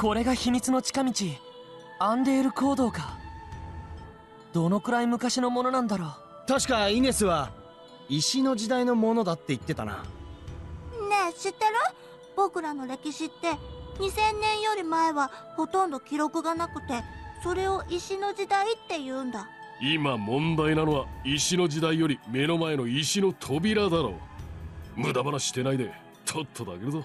これが秘密の近道。アンデール行動か。どのくらい昔のものなんだろう。確かイネスは石の時代のものだって言ってたな。ねえ知ってる？僕らの歴史って2000年より前はほとんど記録がなくてそれを石の時代って言うんだ。今問題なのは石の時代より目の前の石の扉だろう。無駄話してないでとっととあげるぞ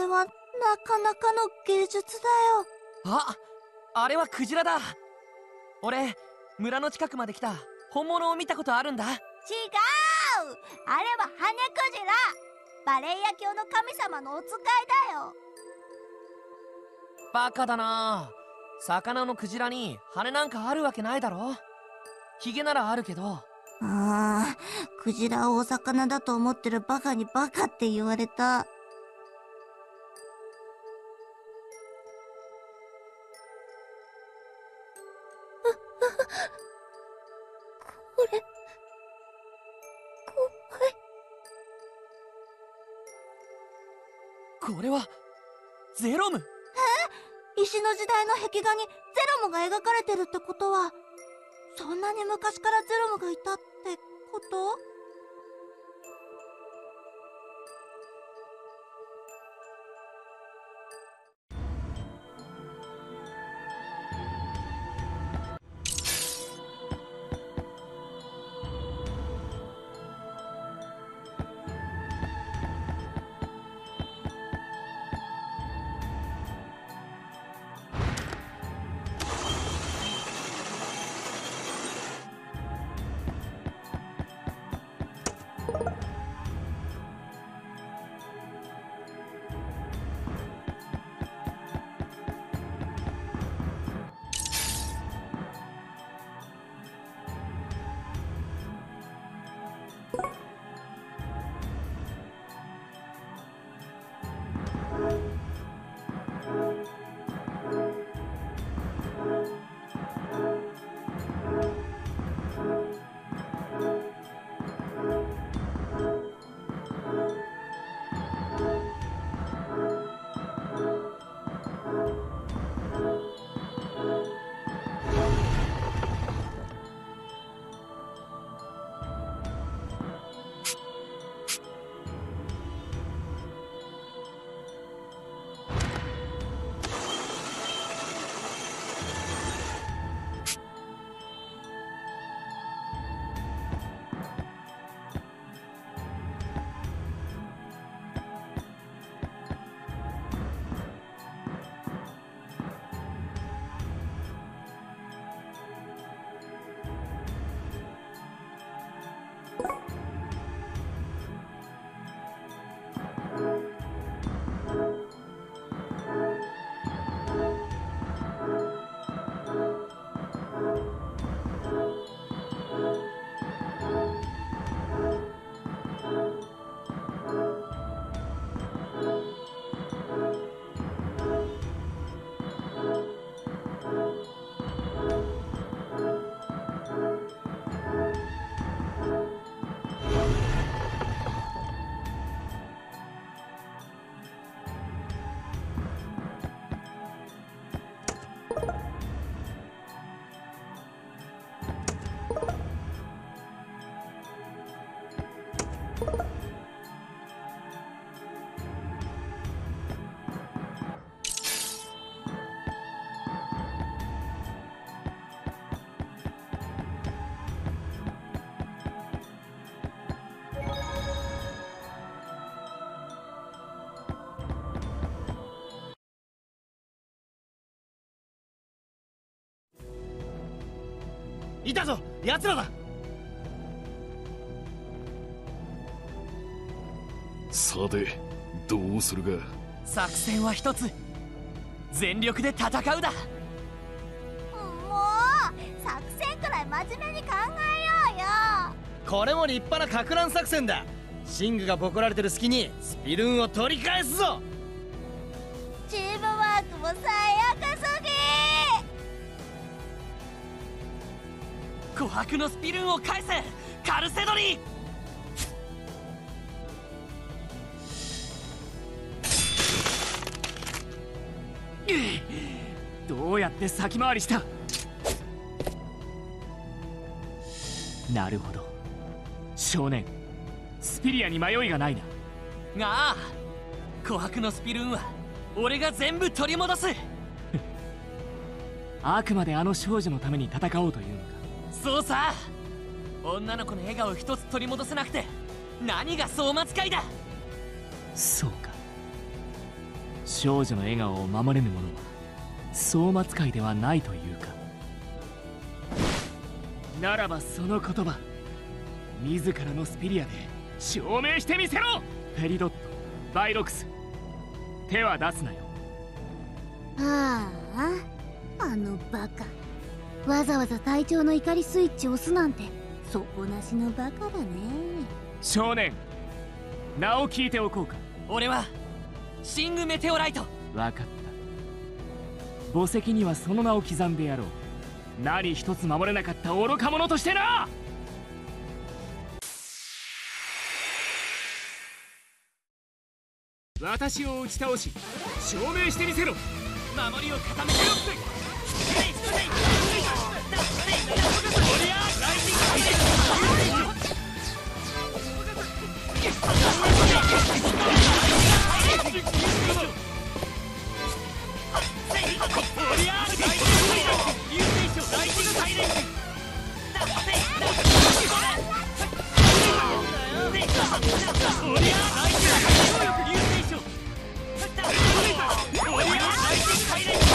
はなかなかの芸術だよ。ああれはクジラだ。俺村の近くまで来た。本物を見たことあるんだ。違う！あれは羽クジラ。バレエ野教の神様のお使いだよ。バカだな。魚のクジラに羽なんかあるわけないだろ。ヒゲならあるけど。ああクジラをお魚だと思ってるバカにバカって言われたこれ怖いこれはゼロム。石の時代の壁画にゼロムが描かれてるってことはそんなに昔からゼロムがいたってこと？いたぞ奴らだ。さてどうするか。作戦は一つ。全力で戦うだ。もう作戦くらい真面目に考えようよ。これも立派なか乱作戦だ。シングがボコられてる隙にスピルーンを取り返すぞ。チームワークも最悪琥珀のスピルーンを返せカルセドリどうやって先回りした？なるほど。少年スピリアに迷いがないな。があ琥珀のスピルーンは俺が全部取り戻す。あくまであの少女のために戦おうというのかそうさ。女の子の笑顔一つ取り戻せなくて何が相馬使いだ。そうか。少女の笑顔を守れぬ者は総末界ではないというか。ならばその言葉自らのスピリアで証明してみせろ。ペリドットバイロクス手は出すなよ。あああのバカわざわざ隊長の怒りスイッチを押すなんて底なしのバカだね。少年名を聞いておこうか。俺はシング・メテオライト。分かった。墓石にはその名を刻んでやろう。何一つ守れなかった愚か者としてな!私を打ち倒し証明してみせろ。守りを固めてよ Fighting!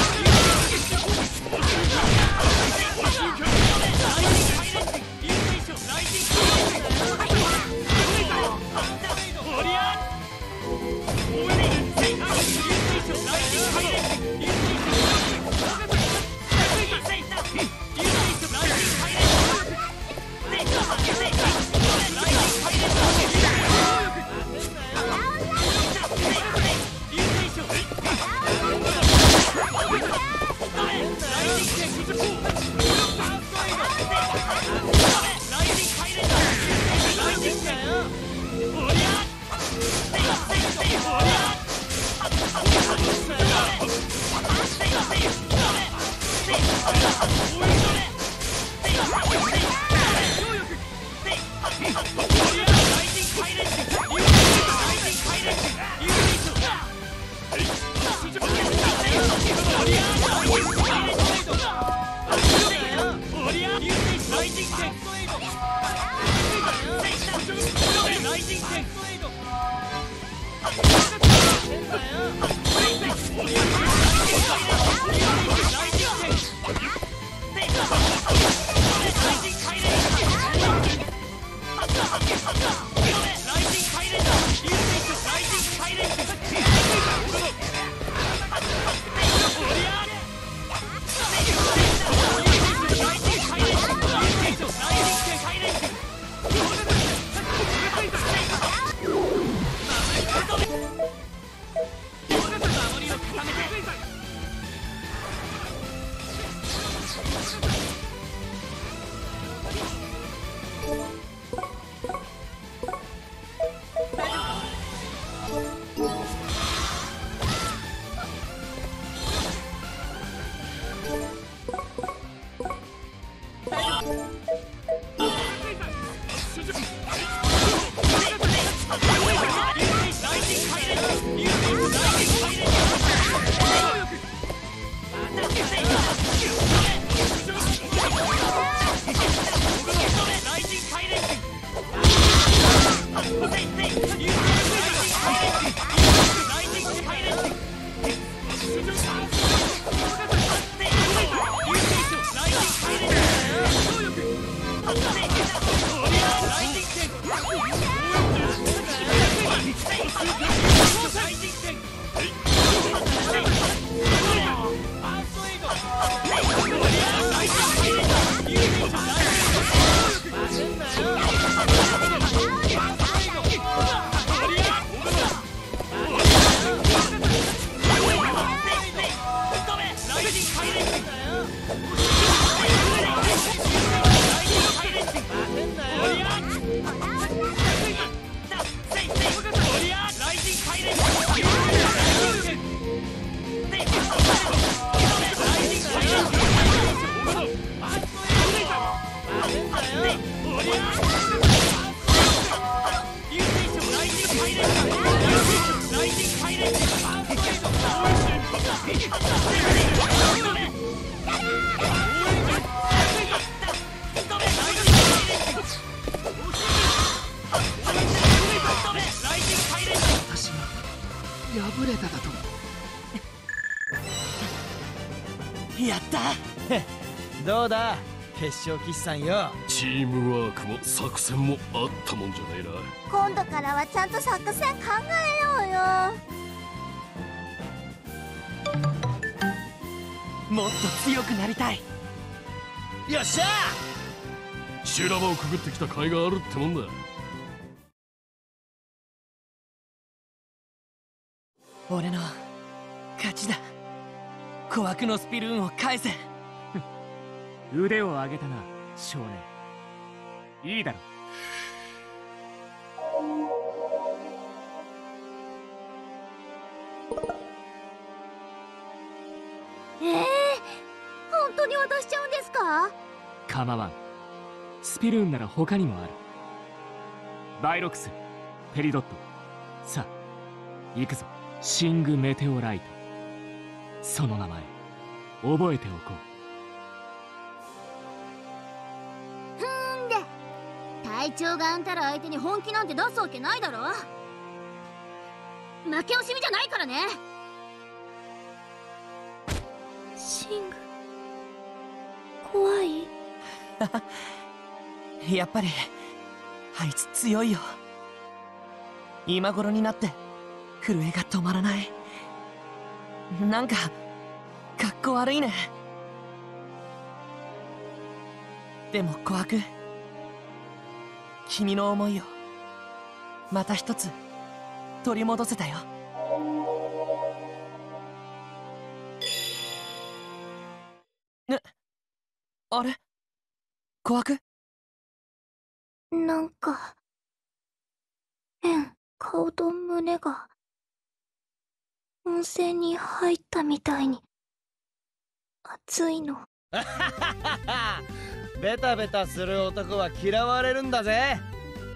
私は決勝岸さんよ。チームワークも作戦もあったもんじゃないな。今度からはちゃんと作戦考えようよ。もっと強くなりたい。よっしゃ！修羅場をくぐってきた甲斐があるってもんだ。俺の勝ちだ。琥珀のスピルーンを返せ腕を上げたな少年。いいだろ。ええ本当に渡しちゃうんですか？構わん。スピルーンなら他にもある。バイロクスペリドット。さあ行くぞ。シング・メテオライト。その名前覚えておこん隊長があんたら相手に本気なんて出すわけないだろ。負け惜しみじゃないからね。シング。怖い？やっぱりあいつ強いよ。今頃になって震えが止まらない。なんかかっこ悪いね。でも琥珀君の思いをまた一つ取り戻せたよ。えあれ？琥珀なんか変。顔と胸が温泉に入ったみたいに熱いの ベタベタする男は嫌われるんだぜ。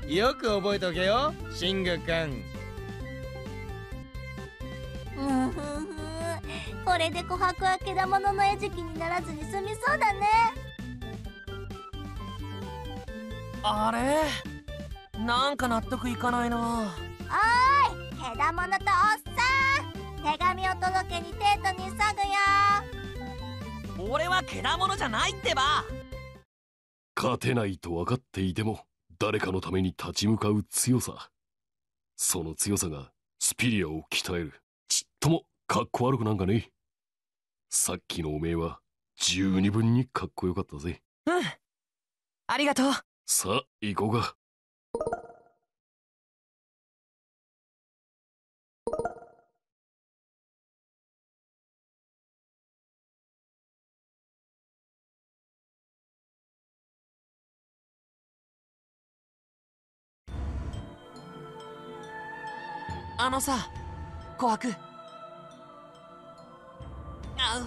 よく覚えておけよシング君。うんふんふん。これで琥珀はけだものの餌食にならずに済みそうだね。あれ？なんか納得いかないな。おーいけだものとおっさん。手紙を届けにテートに急ぐよ。俺はけだものじゃないってば勝てないと分かっていても誰かのために立ち向かう強さ。その強さがスピリアを鍛える。ちっともかっこ悪くなんかねえ。さっきのおめえは十二分にかっこよかったぜ。うん。ありがとう。さあ行こうかあのさ琥珀。あ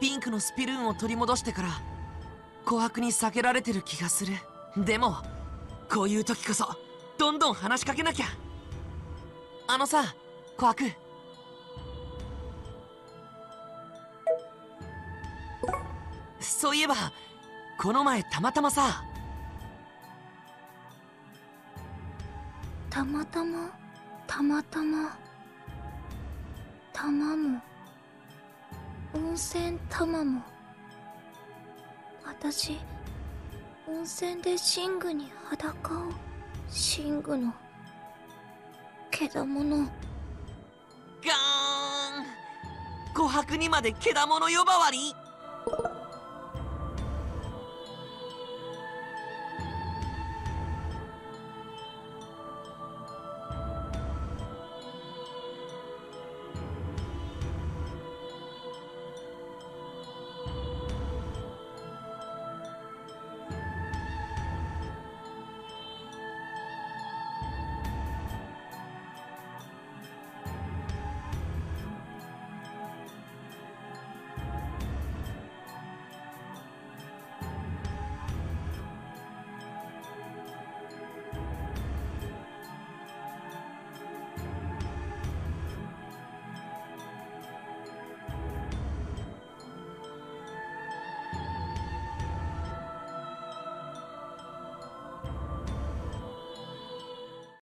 ピンクのスピルーンを取り戻してから琥珀に避けられてる気がする。でもこういう時こそどんどん話しかけなきゃ。あのさ琥珀。そういえばこの前たまたまさ。たまたま？たまたま玉も温泉玉も私温泉で寝具に裸を寝具のけだもの。ガーン。琥珀にまでけだもの呼ばわり。